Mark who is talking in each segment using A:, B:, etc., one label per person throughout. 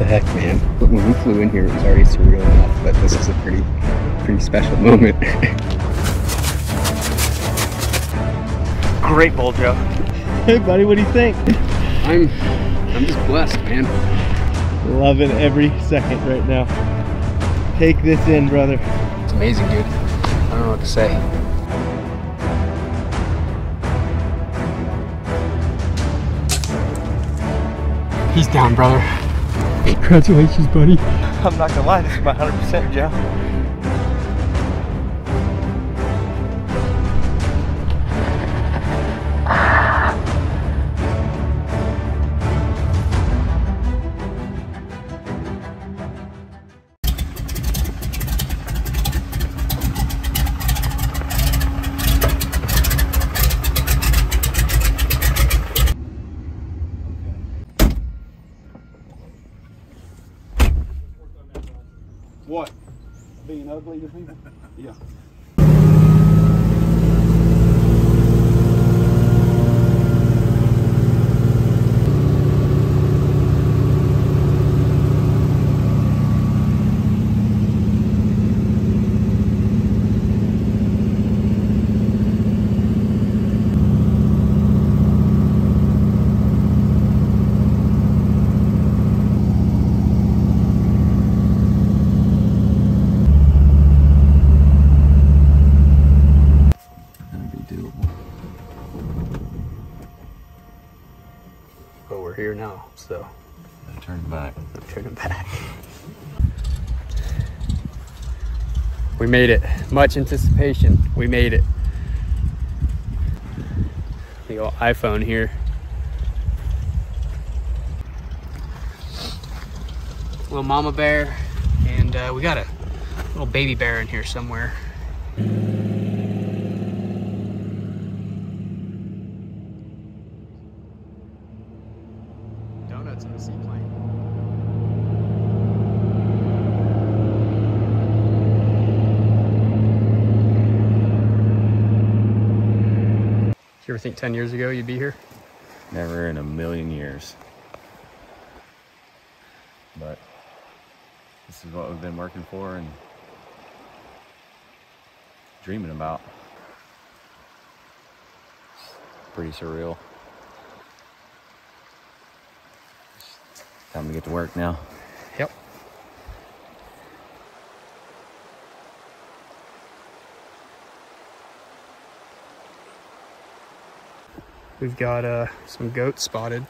A: the heck, man? But when we flew in here, it was already surreal enough, but this is a pretty, pretty special moment.
B: Great bowl, Joe.
C: Hey, buddy, what do you think?
A: I'm, I'm just blessed, man.
C: Loving every second right now. Take this in, brother.
A: It's amazing, dude. I don't know what to say. He's down, brother. Congratulations, buddy.
B: I'm not gonna lie, this is my 100% Joe.
A: I'm turning back. We made it. Much anticipation. We made it. The old iPhone here. Little mama bear, and uh, we got a little baby bear in here somewhere. You ever think 10 years ago you'd be here?
D: Never in a million years. But this is what we've been working for and dreaming about. Pretty surreal. Time to get to work now.
A: We've got uh, some goats spotted.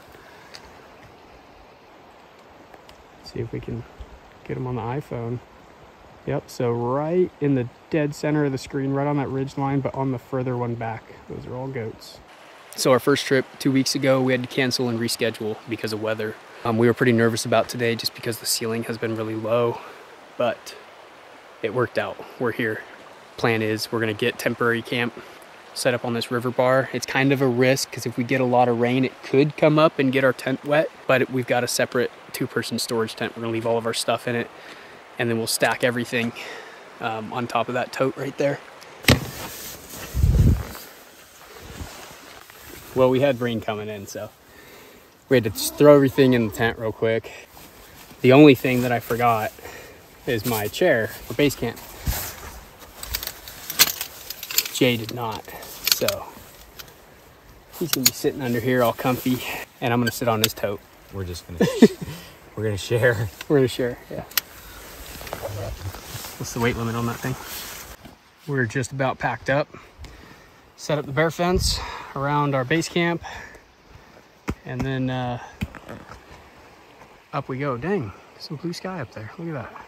A: See if we can get them on the iPhone. Yep, so right in the dead center of the screen, right on that ridge line, but on the further one back. Those are all goats. So our first trip two weeks ago, we had to cancel and reschedule because of weather. Um, we were pretty nervous about today just because the ceiling has been really low, but it worked out. We're here. Plan is we're gonna get temporary camp set up on this river bar. It's kind of a risk because if we get a lot of rain, it could come up and get our tent wet, but we've got a separate two person storage tent. We're gonna leave all of our stuff in it and then we'll stack everything um, on top of that tote right there. Well, we had rain coming in, so we had to throw everything in the tent real quick. The only thing that I forgot is my chair for base camp. Jay did not, so he's gonna be sitting under here all comfy, and I'm gonna sit on his tote.
D: We're just gonna we're gonna share.
A: We're gonna share, yeah. What's the weight limit on that thing? We're just about packed up. Set up the bear fence around our base camp, and then uh, up we go. Dang, some blue sky up there. Look at that.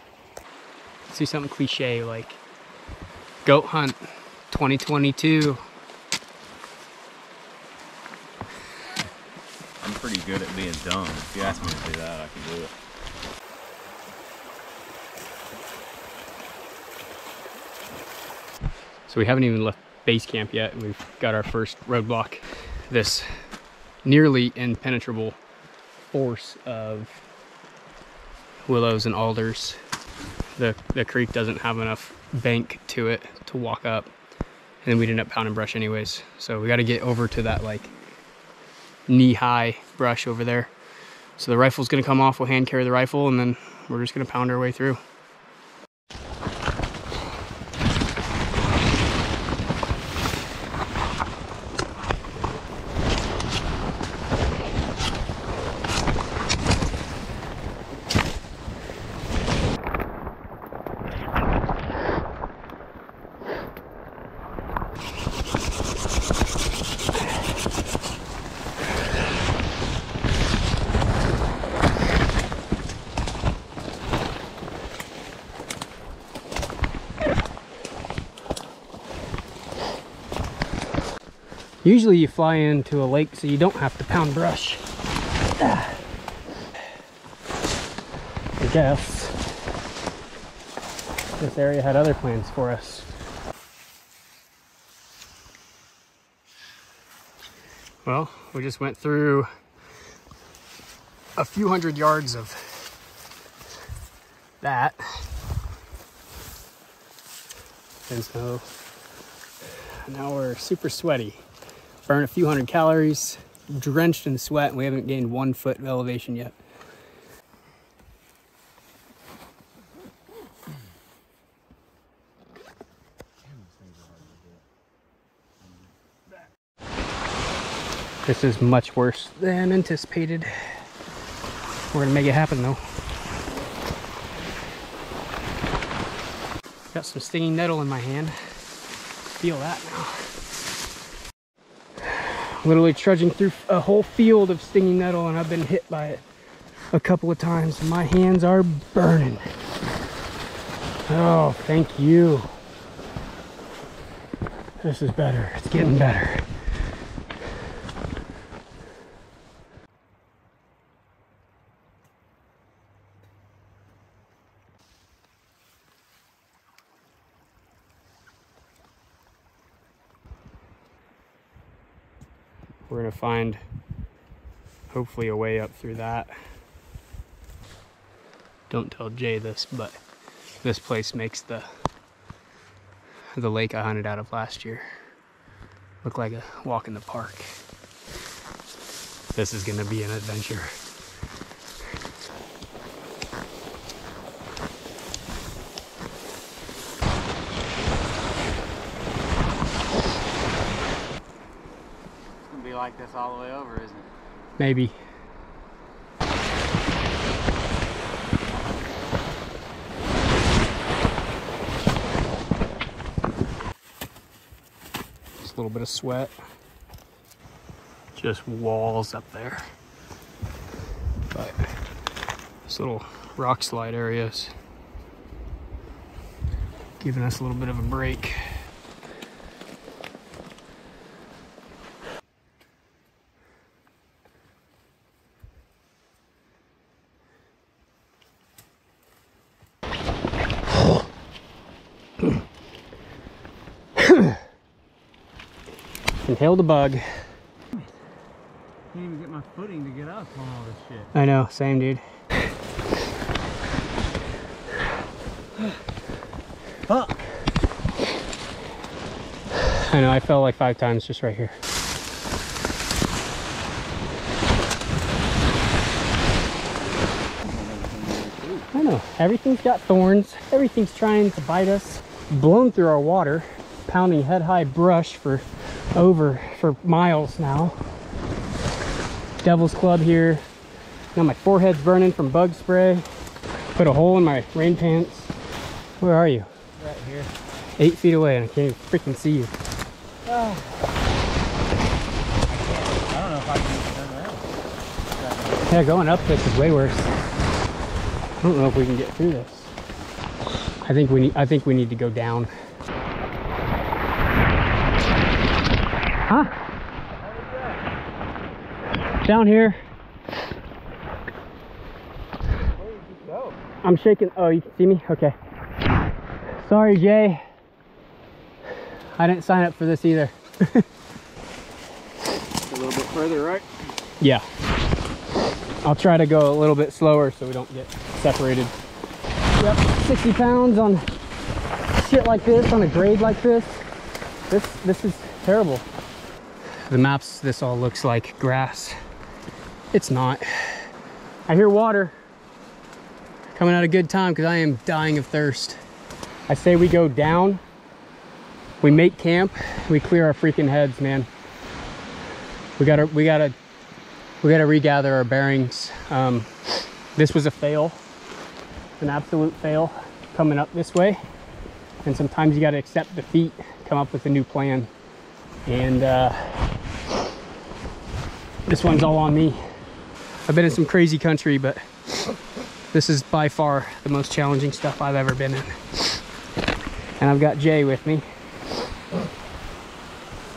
A: See something cliche like goat hunt 2022.
D: I'm pretty good at being dumb. If you ask me to do that, I can do it.
A: So we haven't even left base camp yet. We've got our first roadblock. This nearly impenetrable force of willows and alders. The, the creek doesn't have enough bank to it to walk up. And then we'd end up pounding brush anyways. So we got to get over to that like knee high brush over there. So the rifle's gonna come off, we'll hand carry the rifle, and then we're just gonna pound our way through. Usually you fly into a lake so you don't have to pound brush. I guess this area had other plans for us. Well, we just went through a few hundred yards of that. And so now we're super sweaty burn a few hundred calories, drenched in sweat, and we haven't gained one foot of elevation yet. This is much worse than anticipated. We're gonna make it happen though. Got some stinging nettle in my hand. Feel that now literally trudging through a whole field of stinging nettle and I've been hit by it a couple of times. My hands are burning. Oh, thank you. This is better. It's getting better. we're gonna find hopefully a way up through that. Don't tell Jay this, but this place makes the the lake I hunted out of last year look like a walk in the park. This is gonna be an adventure.
E: Like all the way over, isn't it?
A: Maybe. Just a little bit of sweat. Just walls up there. But this little rock slide areas giving us a little bit of a break. Inhale the bug.
E: Can't even get my footing to get up on all this shit.
A: I know, same dude.
E: Fuck.
A: I know, I fell like five times just right here. I know, everything's got thorns. Everything's trying to bite us. Blown through our water, pounding head high brush for over for miles now. Devil's Club here. Now my forehead's burning from bug spray. Put a hole in my rain pants. Where are you?
E: Right here.
A: Eight feet away and I can't even freaking see you.
E: Oh. I don't know if I can turn around.
A: Yeah, going up this is way worse. I don't know if we can get through this. I think we need I think we need to go down. Huh? Down here. I'm shaking. Oh, you can see me? Okay. Sorry, Jay. I didn't sign up for this either.
E: A little bit further, right?
A: Yeah. I'll try to go a little bit slower so we don't get separated. Yep, 60 pounds on shit like this, on a grade like this. This, this is terrible. The maps, this all looks like grass. It's not. I hear water. Coming at a good time because I am dying of thirst. I say we go down, we make camp, we clear our freaking heads, man. We gotta, we gotta, we gotta regather our bearings. Um, this was a fail, an absolute fail coming up this way. And sometimes you gotta accept defeat, come up with a new plan. And uh, this one's all on me. I've been in some crazy country, but this is by far the most challenging stuff I've ever been in. And I've got Jay with me.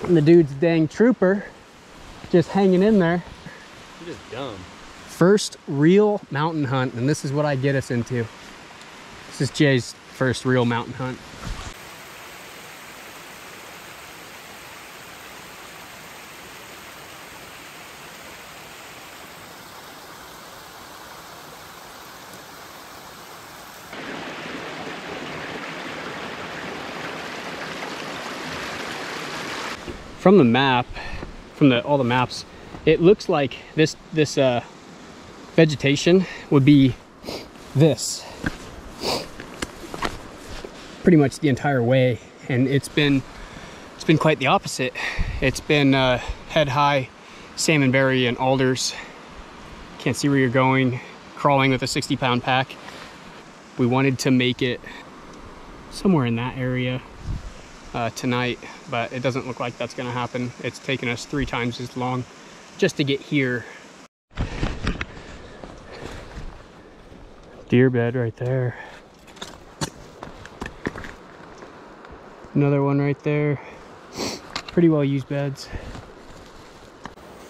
A: And the dude's dang trooper, just hanging in there.
E: You're just dumb.
A: First real mountain hunt, and this is what I get us into. This is Jay's first real mountain hunt. From the map, from the all the maps, it looks like this this uh, vegetation would be this. Pretty much the entire way and it's been it's been quite the opposite. It's been uh, head high salmonberry and alders. Can't see where you're going. Crawling with a 60 pound pack. We wanted to make it somewhere in that area uh, tonight but it doesn't look like that's gonna happen. It's taken us three times as long just to get here. Deer bed right there. Another one right there. Pretty well used beds.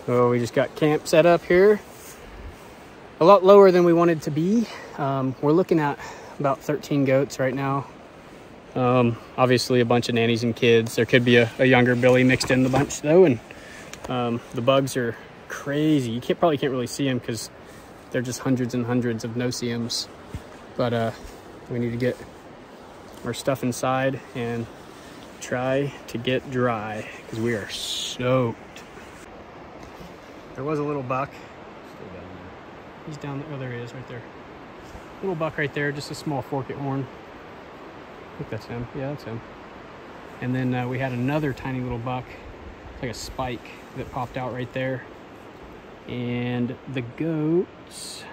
A: So we just got camp set up here. A lot lower than we wanted to be. Um, we're looking at about 13 goats right now um, obviously a bunch of nannies and kids there could be a, a younger billy mixed in the bunch though and um, the bugs are crazy you can't probably can't really see them because they're just hundreds and hundreds of no-see-ums but uh, we need to get our stuff inside and try to get dry because we are soaked. There was a little buck. He's down there. Oh, there he is right there. Little buck right there, just a small forked horn. I think that's him. Yeah, that's him. And then uh, we had another tiny little buck, like a spike that popped out right there. And the goats,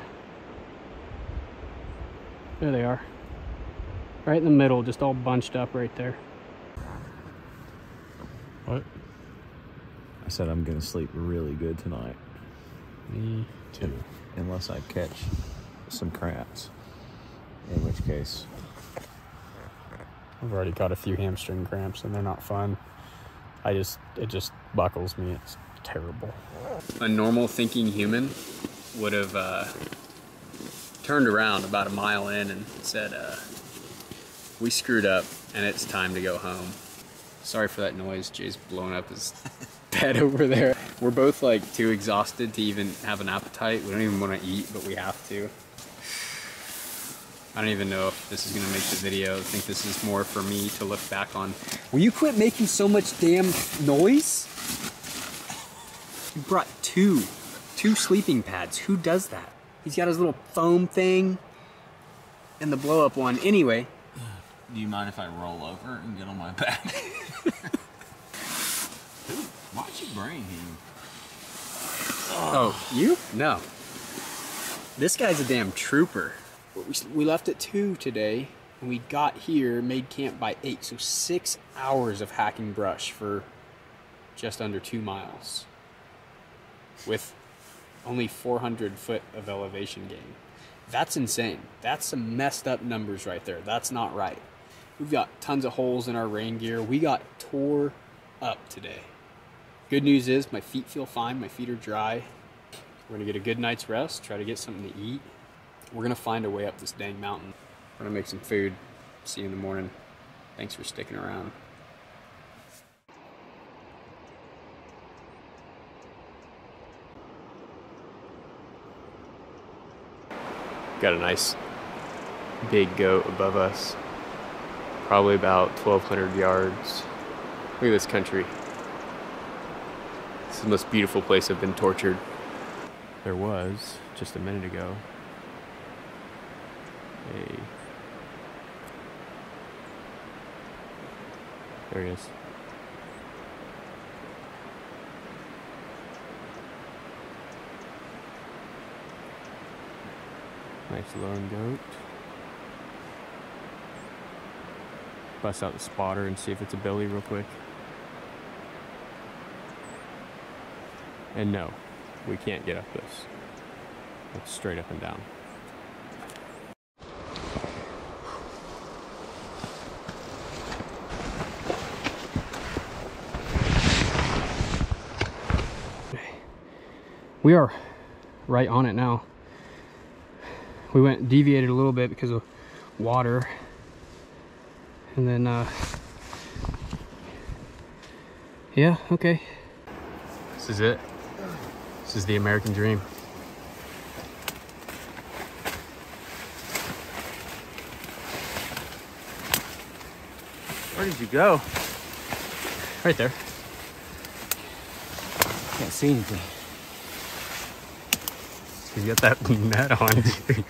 A: there they are. Right in the middle, just all bunched up right there.
D: What? I said I'm gonna sleep really good tonight.
A: Me too.
D: Unless I catch some crabs, In which case,
A: I've already got a few hamstring cramps and they're not fun. I just, it just buckles me. It's terrible. A normal thinking human would have uh, turned around about a mile in and said, uh, we screwed up and it's time to go home. Sorry for that noise. Jay's blowing up his bed over there. We're both like too exhausted to even have an appetite. We don't even want to eat, but we have to. I don't even know this is gonna make the video. I think this is more for me to look back on. Will you quit making so much damn noise? You brought two, two sleeping pads. Who does that? He's got his little foam thing and the blow up one. Anyway,
D: do you mind if I roll over and get on my back? Dude, why'd you bring him?
A: Oh, you? No. This guy's a damn trooper. We, we left at 2 today, and we got here, made camp by 8. So six hours of hacking brush for just under two miles. With only 400 foot of elevation gain. That's insane. That's some messed up numbers right there. That's not right. We've got tons of holes in our rain gear. We got tore up today. Good news is my feet feel fine. My feet are dry. We're gonna get a good night's rest, try to get something to eat. We're gonna find a way up this dang mountain. We're gonna make some food. See you in the morning. Thanks for sticking around. Got a nice big goat above us. Probably about 1,200 yards. Look at this country. It's the most beautiful place I've been tortured. there was just a minute ago a there he is. Nice lone goat. Bust out the spotter and see if it's a billy real quick. And no we can't get up this. It's straight up and down we are right on it now. We went deviated a little bit because of water. And then, uh, yeah, okay. This is it. This is the American dream.
B: Where did you go?
A: Right there.
B: Can't see anything.
A: You got that net on, dude.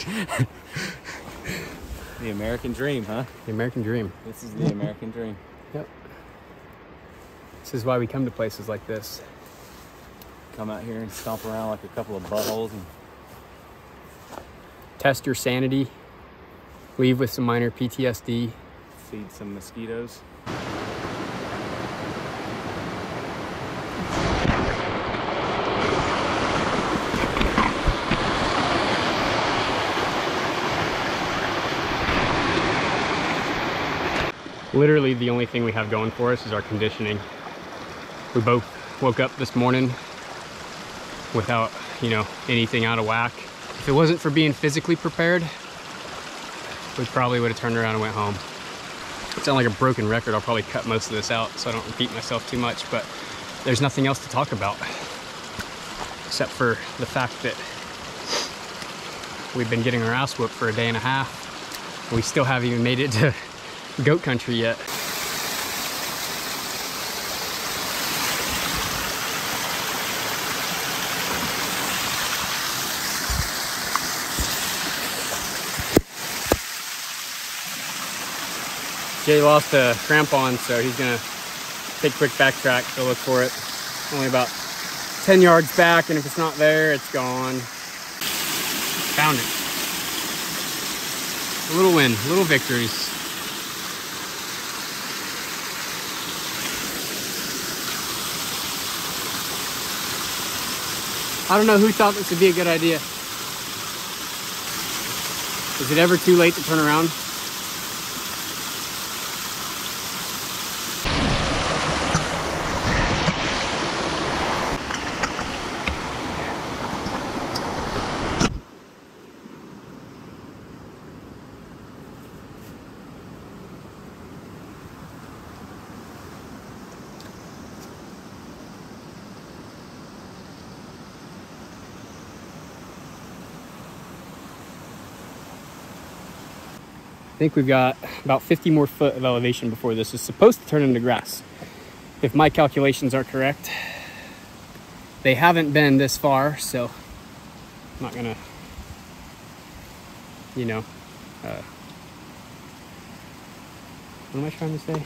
B: The American dream, huh?
A: The American dream.
B: This is the American dream.
A: Yep. This is why we come to places like this.
B: Come out here and stomp around like a couple of buttholes and
A: Test your sanity. Leave with some minor PTSD.
B: feed some mosquitoes.
A: Literally, the only thing we have going for us is our conditioning. We both woke up this morning without, you know, anything out of whack. If it wasn't for being physically prepared, we probably would have turned around and went home. It sounds like a broken record. I'll probably cut most of this out so I don't repeat myself too much, but there's nothing else to talk about except for the fact that we've been getting our ass whooped for a day and a half. We still haven't even made it to goat country yet. Jay lost a crampon, so he's gonna take a quick backtrack to look for it. Only about 10 yards back, and if it's not there, it's gone. Found it. A little win, little victories. I don't know who thought this would be a good idea. Is it ever too late to turn around? Think we've got about 50 more foot of elevation before this is supposed to turn into grass. If my calculations are correct, they haven't been this far, so I'm not gonna, you know, uh, what am I trying to say?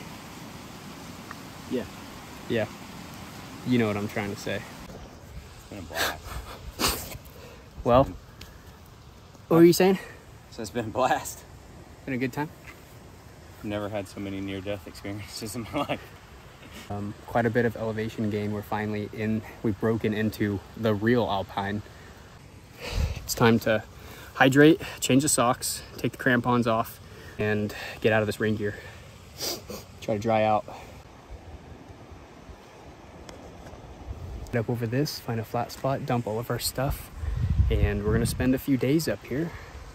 B: Yeah.
A: Yeah, you know what I'm trying to say.
B: It's been a blast.
A: Well, what were you saying?
B: So it's been a blast.
A: Been a good time?
B: I've never had so many near death experiences in my life.
A: um, quite a bit of elevation gain. We're finally in, we've broken into the real alpine. It's time to hydrate, change the socks, take the crampons off, and get out of this rain gear. Try to dry out. Get up over this, find a flat spot, dump all of our stuff, and we're gonna spend a few days up here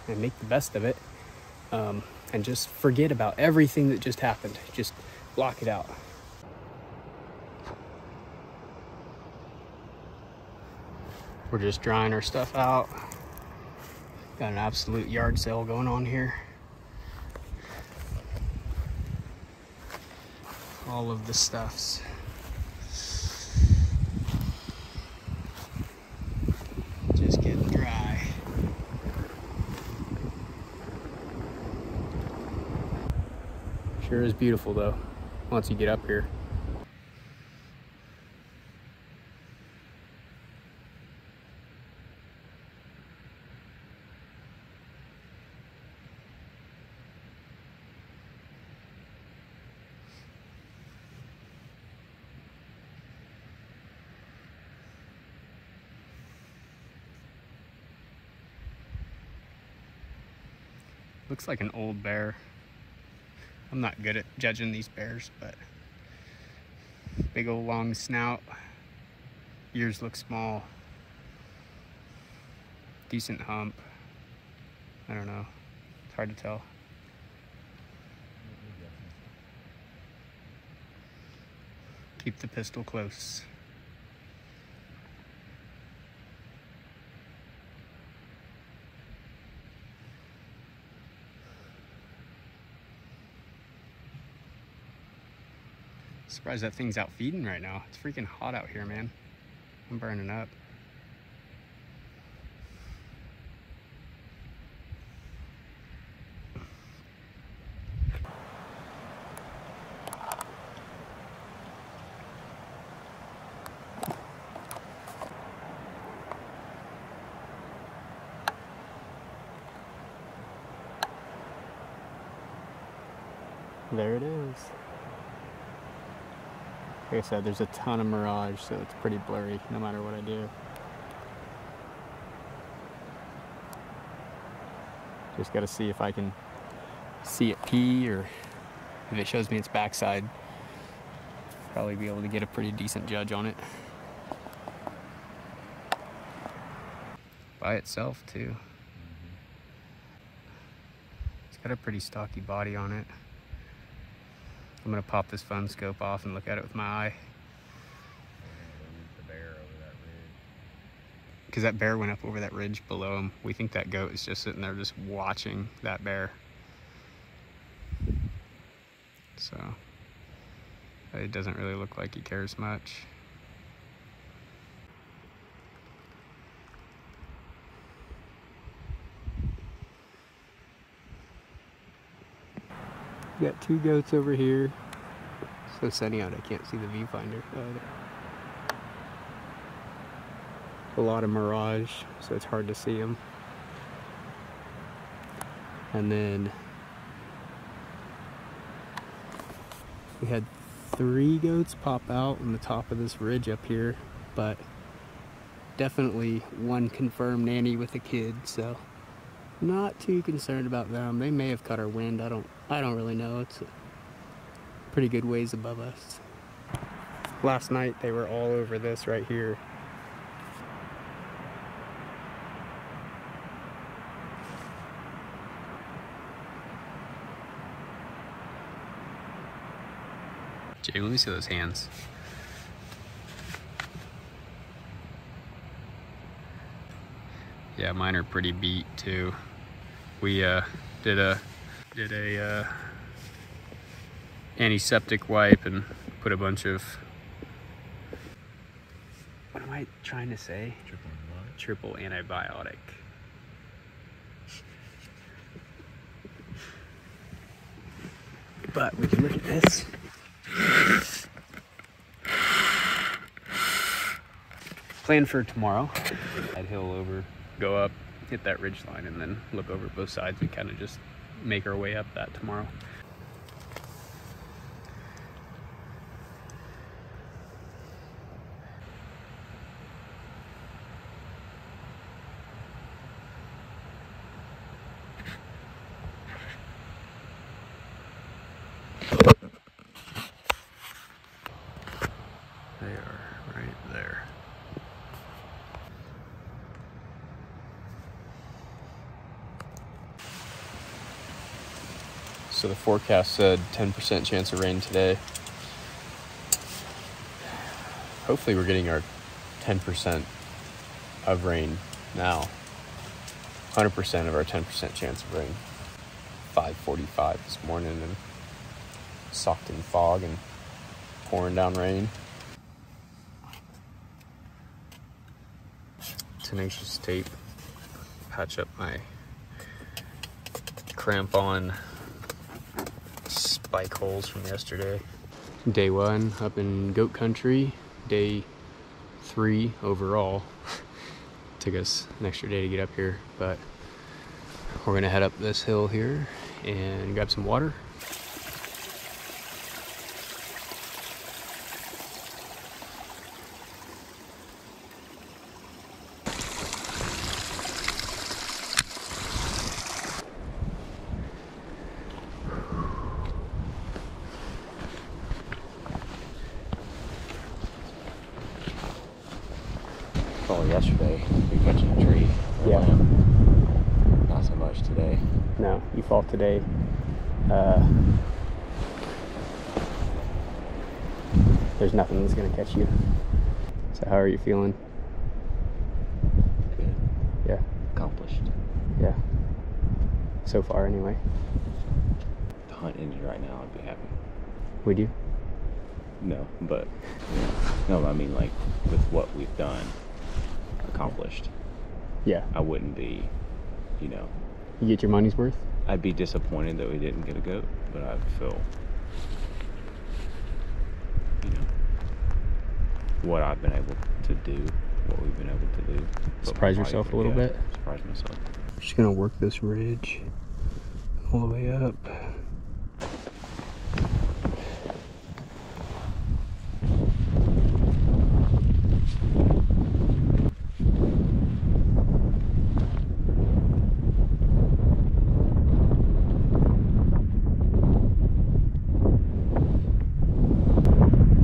A: and make the best of it. Um, and just forget about everything that just happened. Just block it out. We're just drying our stuff out. Got an absolute yard sale going on here. All of the stuffs. Just getting Sure is beautiful though, once you get up here. Looks like an old bear. I'm not good at judging these bears, but big old long snout. Ears look small. Decent hump. I don't know. It's hard to tell. Keep the pistol close. Surprised that thing's out feeding right now. It's freaking hot out here, man. I'm burning up. There it is. Like I said, there's a ton of mirage, so it's pretty blurry no matter what I do. Just gotta see if I can see it pee or if it shows me its backside. Probably be able to get a pretty decent judge on it. By itself too. Mm-hmm. It's got a pretty stocky body on it. I'm gonna pop this fun scope off and look at it with my eye. Because that bear went up over that ridge below him. We think that goat is just sitting there just watching that bear. So, it doesn't really look like he cares much. Got two goats over here. So sunny out, I can't see the viewfinder. A lot of mirage, so it's hard to see them. And then we had three goats pop out on the top of this ridge up here, but definitely one confirmed nanny with a kid, so not too concerned about them. They may have cut our wind. I don't I don't really know. It's pretty good ways above us. Last night they were all over this right here. Jay, let me see those hands. Yeah, mine are pretty beat too. We uh, did a did a uh, antiseptic wipe and put a bunch of what am I trying to say? Triple antibiotic. But we can look at this. Plan for tomorrow. That hill over, go up, hit that ridge line, and then look over both sides and kind of just make our way up that tomorrow. They are right there. So the forecast said 10% chance of rain today. Hopefully we're getting our 10% of rain now. 100% of our 10% chance of rain. 5:45 this morning and socked in fog and pouring down rain. Tenacious tape patch up my crampon spike holes from yesterday. Day one up in goat country. Day three overall. Took us an extra day to get up here, but we're gonna head up this hill here and grab some water.
D: Oh, yesterday we catching a tree.
A: Yeah.
D: Lamb. Not so much today.
A: No, you fall today. Uh, there's nothing that's gonna catch you. So how are you feeling?
D: Good.
A: Yeah,
D: Accomplished.
A: yeah. So far, anyway.
D: The hunt ended right now. I'd be happy.
A: Would you?
D: No, but no, I mean like with what we've done, accomplished.
A: Yeah.
D: I wouldn't be, you know,
A: You get your money's worth.
D: I'd be disappointed that we didn't get a goat, but I feel, you know, what I've been able to do, what we've been able to do.
A: Surprise yourself a little
D: yeah,
A: bit?
D: Surprise myself.
A: Just gonna work this ridge all the way up.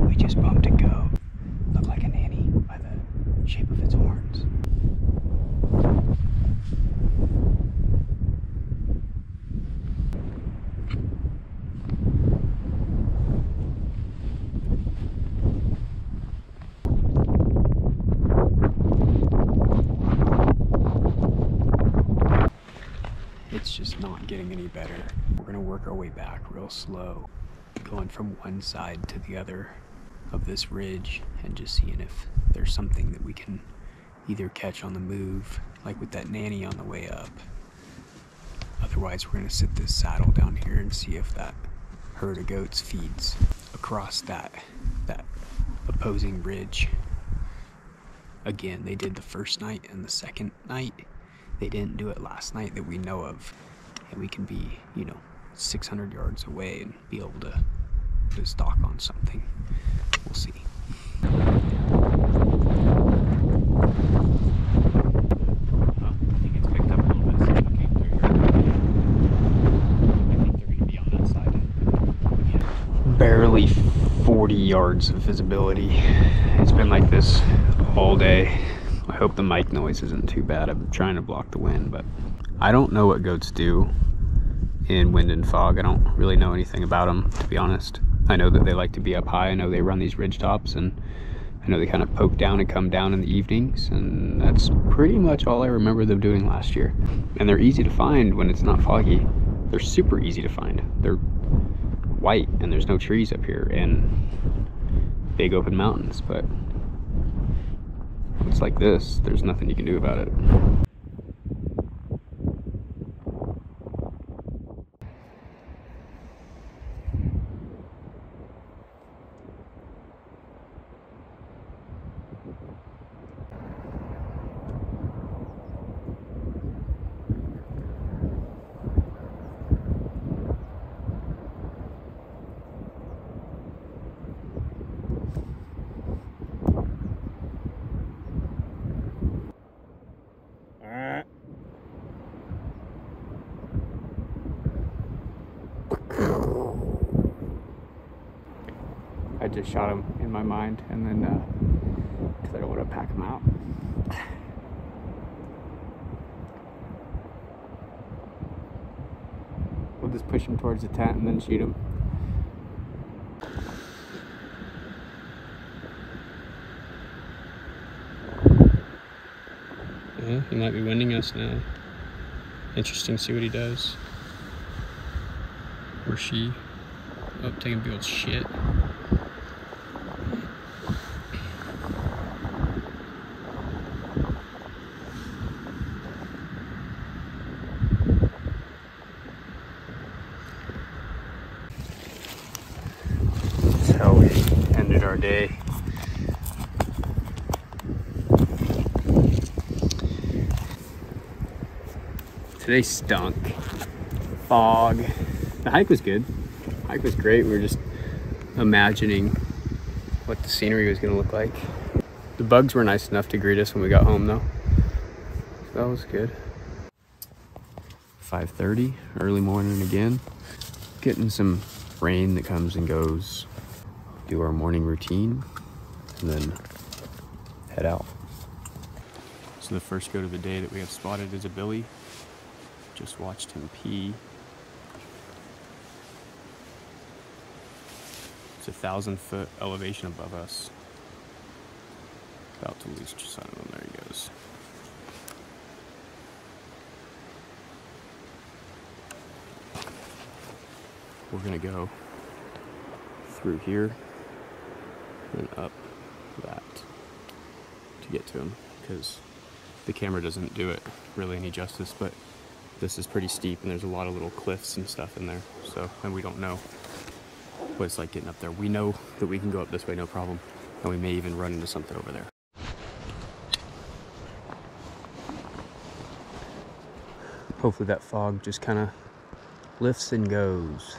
A: We just bumped a goat. Looked like a nanny by the shape of its horns. It's just not getting any better. We're gonna work our way back real slow, going from one side to the other of this ridge and just seeing if there's something that we can either catch on the move, like with that nanny on the way up. Otherwise, we're gonna sit this saddle down here and see if that herd of goats feeds across that that opposing ridge. Again, they did the first night and the second night. They didn't do it last night that we know of. And we can be, you know, 600 yards away and be able to, to stalk on something. We'll see.
B: I think it's picked up a little bit since we came through here. I think they're gonna be on that side.
A: barely 40 yards of visibility. It's been like this all day. I hope the mic noise isn't too bad. I'm trying to block the wind, but I don't know what goats do in wind and fog. I don't really know anything about them, to be honest. I know that they like to be up high. I know they run these ridge tops, and I know they kind of poke down and come down in the evenings, and that's pretty much all I remember them doing last year. And they're easy to find when it's not foggy. They're super easy to find. They're white and there's no trees up here and big open mountains but it's like this there's nothing you can do about it I just shot him in my mind and then uh because I don't want to pack him out we'll just push him towards the tent and then shoot him Well, he might be winning us now. Interesting to see what he does. Or she. Oh, taking old shit. our day. Today stunk. Fog. The hike was good. The hike was great. We were just imagining what the scenery was gonna look like. The bugs were nice enough to greet us when we got home though. So that was good. 5.30, early morning again. Getting some rain that comes and goes. Do our morning routine and then head out. So the first goat of the day that we have spotted is a billy. Just watched him pee. It's a thousand foot elevation above us. About to lose sight of him. There he goes. We're gonna go through here and up that to get to him because the camera doesn't do it really any justice but this is pretty steep and there's a lot of little cliffs and stuff in there so and we don't know what it's like getting up there. We know that we can go up this way no problem and we may even run into something over there. Hopefully that fog just kind of lifts and goes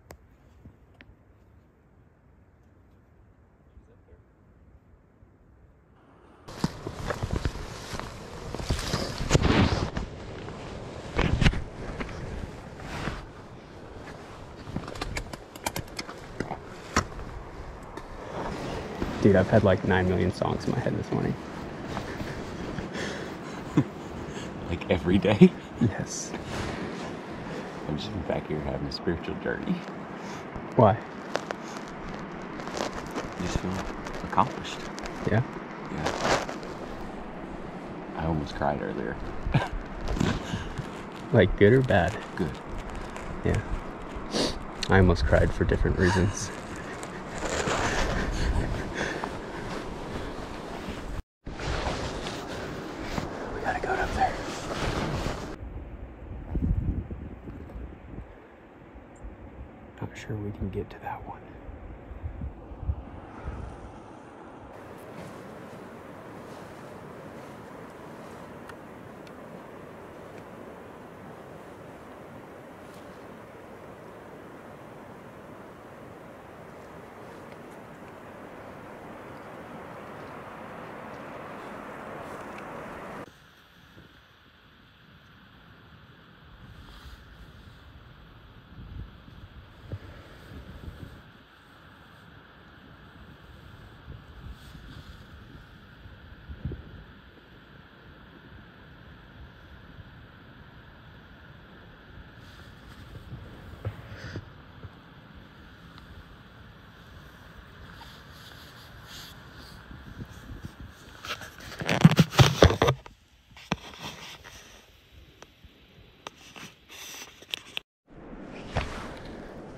A: Dude, I've had like 9 million songs in my head this morning.
D: Like every day.
A: Yes.
D: I'm just back here having a spiritual journey.
A: Why?
D: Just feel accomplished.
A: Yeah.
D: Yeah. I almost cried earlier.
A: Like good or bad?
D: Good.
A: Yeah. I almost cried for different reasons. We gotta go up there. Not sure we can get to that one.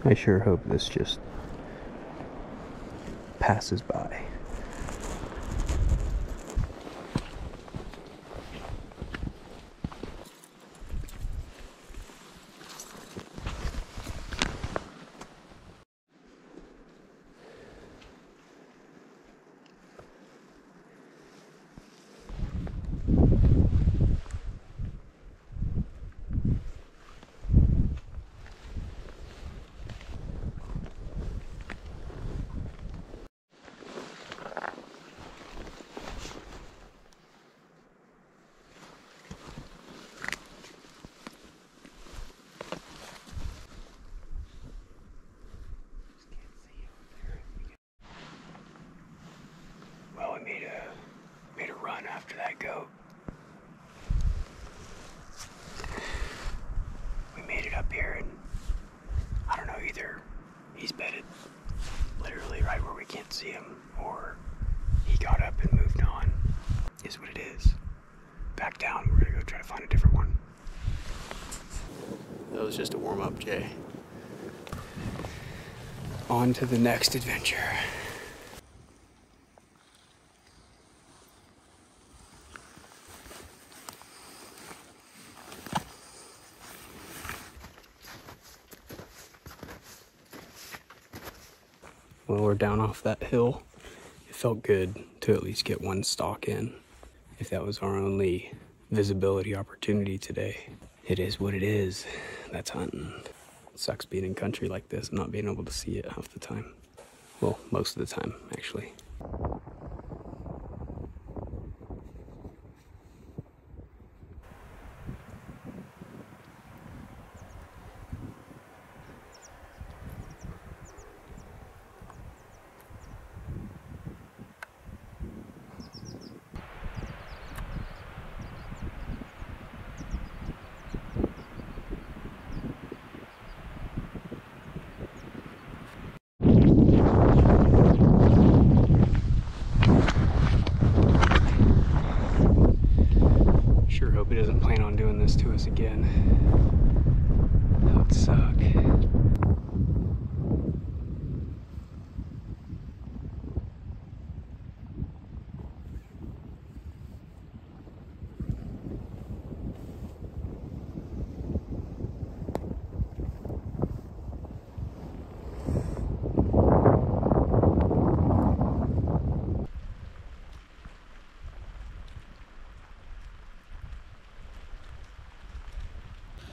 A: I sure hope this just passes by. Well, we made a made a run after that goat. We made it up here, and I don't know either. He's bedded literally right where we can't see him, or he got up and moved on. Is what it is. Back down. We're gonna go try to find a different one. That was just a warm up, Jay. On to the next adventure. Well, we're down off that hill it felt good to at least get one stalk in. If that was our only visibility opportunity today, it is what it is. That's hunting. Sucks being in country like this and not being able to see it half the time. Well, most of the time, actually. Sure hope he doesn't plan on doing this to us again. That would suck.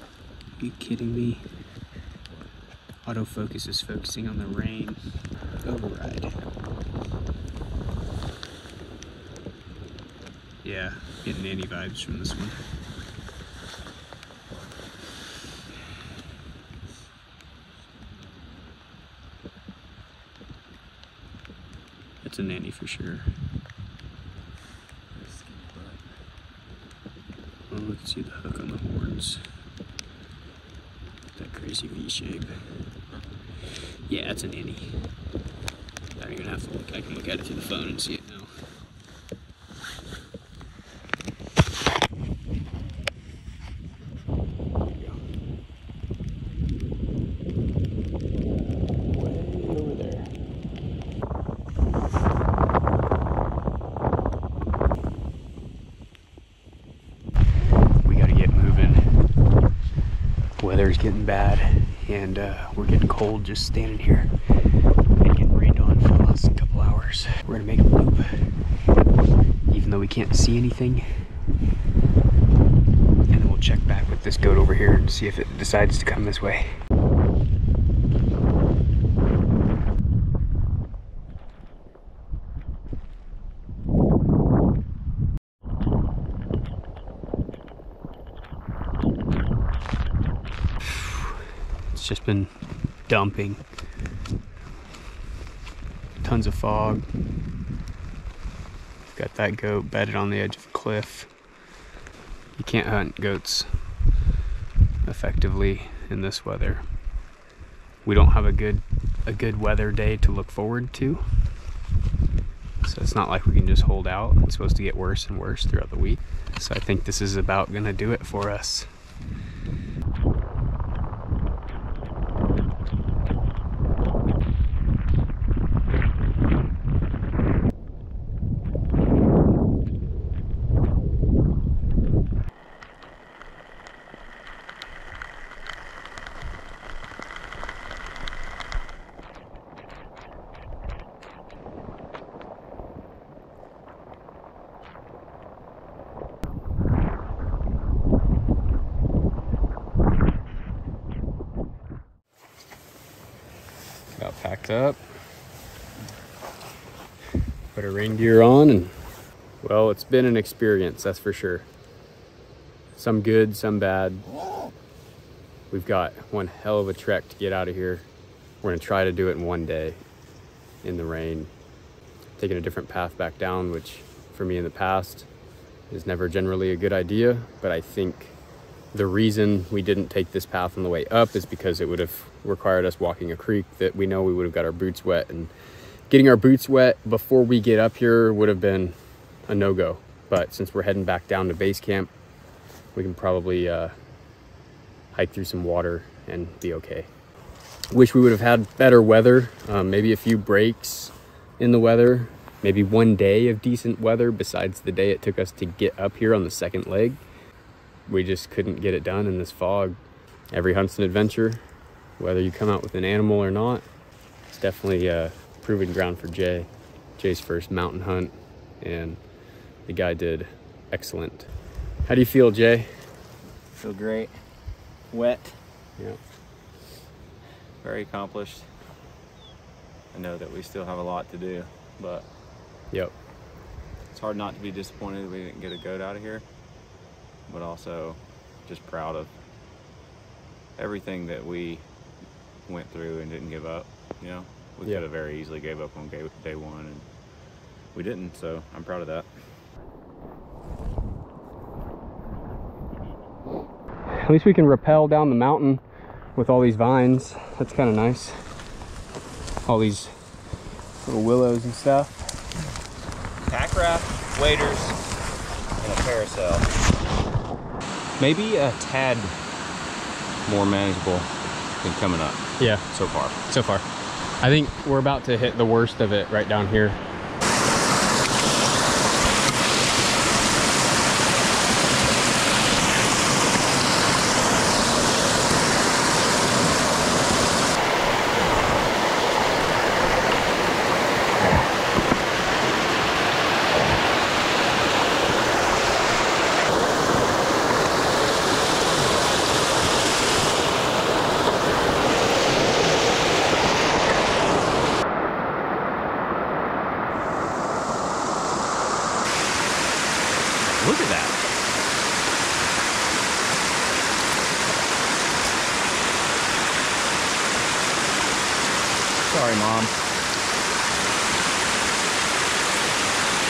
A: Are you kidding me? Autofocus is focusing on the rain. Override. Yeah, getting nanny vibes from this one. It's a nanny for sure. Oh, can see the hook on the horns. Crazy V shape. Yeah, that's an innie. I don't even have to look. I can look at it through the phone and see now. Way over there. We gotta get moving weather's getting bad and uh, we're getting cold just standing here and getting rained on for the last couple hours. We're gonna make a loop even though we can't see anything. And then we'll check back with this goat over here and see if it decides to come this way. It's just been dumping. Tons of fog. Got that goat bedded on the edge of a cliff. You can't hunt goats effectively in this weather. We don't have a good a good weather day to look forward to. So it's not like we can just hold out. It's supposed to get worse and worse throughout the week. So I think this is about gonna do it for us. Got packed up. Put our rain gear on and well, it's been an experience, that's for sure. Some good, some bad. We've got one hell of a trek to get out of here. We're gonna try to do it in one day in the rain. Taking a different path back down, which for me in the past is never generally a good idea, but I think the reason we didn't take this path on the way up is because it would have required us walking a creek that we know we would have got our boots wet and getting our boots wet before we get up here would have been a no-go but since we're heading back down to base camp we can probably uh, hike through some water and be okay wish we would have had better weather um, maybe a few breaks in the weather maybe one day of decent weather besides the day it took us to get up here on the second leg we just couldn't get it done in this fog. Every hunt's an adventure, whether you come out with an animal or not. It's definitely a proving ground for Jay. Jay's first mountain hunt, and the guy did excellent. How do you feel, Jay?
B: Feel great. Wet.
A: Yeah.
B: Very accomplished. I know that we still have a lot to do, but
A: Yep.
B: it's hard not to be disappointed that we didn't get a goat out of here, but also just proud of everything that we went through and didn't give up. You know, we
A: Yeah.
B: could have very easily gave up on day one, and we didn't. So I'm proud of that.
A: At least we can rappel down the mountain with all these vines. That's kind of nice. All these little willows and stuff.
B: Pack raft, waders, and a carousel. Maybe a tad more manageable than coming up
A: Yeah,
B: so far.
A: so far. I think we're about to hit the worst of it right down here.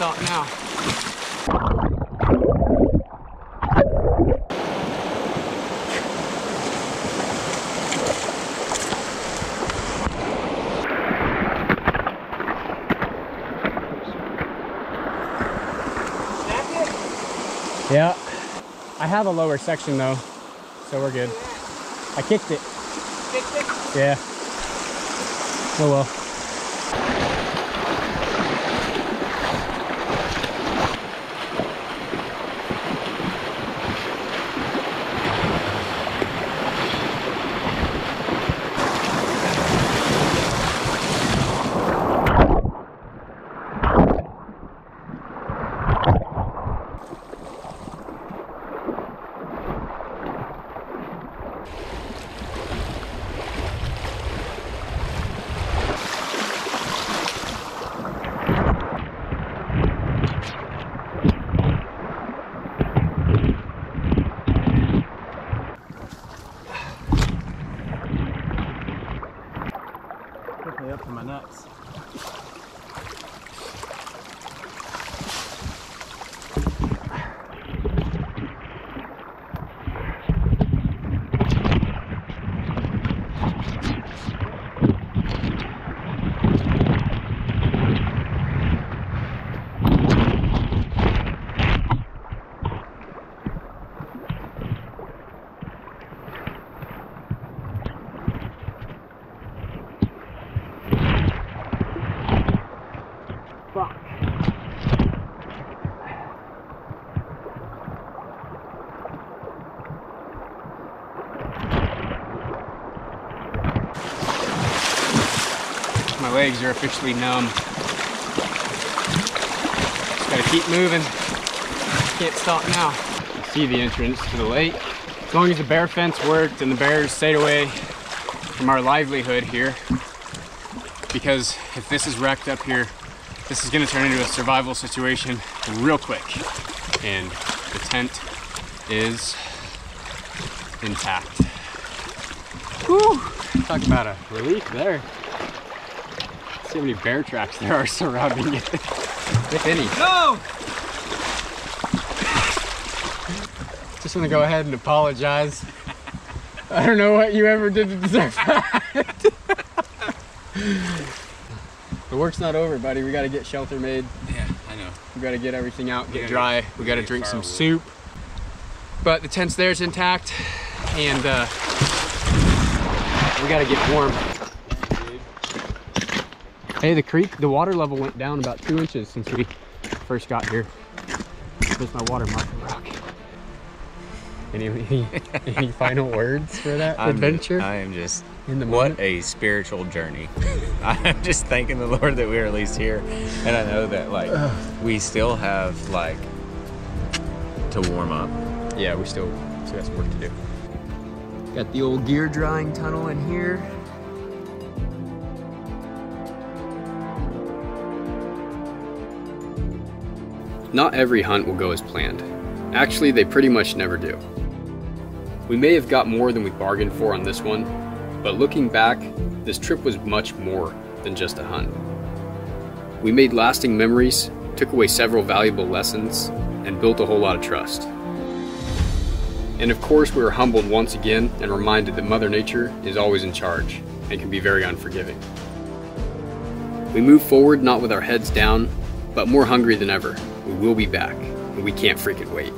A: Can't now. Yeah. I have a lower section though, so we're good. I kicked it. Yeah. Oh well.
E: Quickly up to my nuts.
A: Legs are officially numb. Just gotta keep moving. Can't stop now. See the entrance to the lake. As long as the bear fence worked and the bears stayed away from our livelihood here. Because if this is wrecked up here, this is gonna turn into a survival situation real quick. And the tent is intact. Whew! Talk about a relief there. See how many bear tracks there are surrounding it. if any.
E: No!
A: Just want to go ahead and apologize. I don't know what you ever did to deserve that. the work's not over, buddy. We got to get shelter made.
B: Yeah, I know.
A: We got to get everything out, get
B: gotta
A: dry.
B: get-
A: we got to drink some
B: firewood.
A: soup. But the tent's there's intact, and uh, we got to get warm. Hey, the creek, the water level went down about two inches since we first got here. There's my water marker rock. Any, any, any final words for that
B: I'm-
A: adventure
B: I am just
A: in the
B: what a spiritual journey. I'm just thanking the Lord that we are at least here, and I know that like we still have like to warm up.
A: Yeah, we still, still got some work to do. Got the old gear drying tunnel in here. Not every hunt will go as planned. Actually, they pretty much never do. We may have got more than we bargained for on this one, but looking back, this trip was much more than just a hunt. We made lasting memories, took away several valuable lessons, and built a whole lot of trust. And of course, we were humbled once again and reminded that Mother Nature is always in charge and can be very unforgiving. We move forward not with our heads down, but more hungry than ever. We will be back, and we can't freaking wait.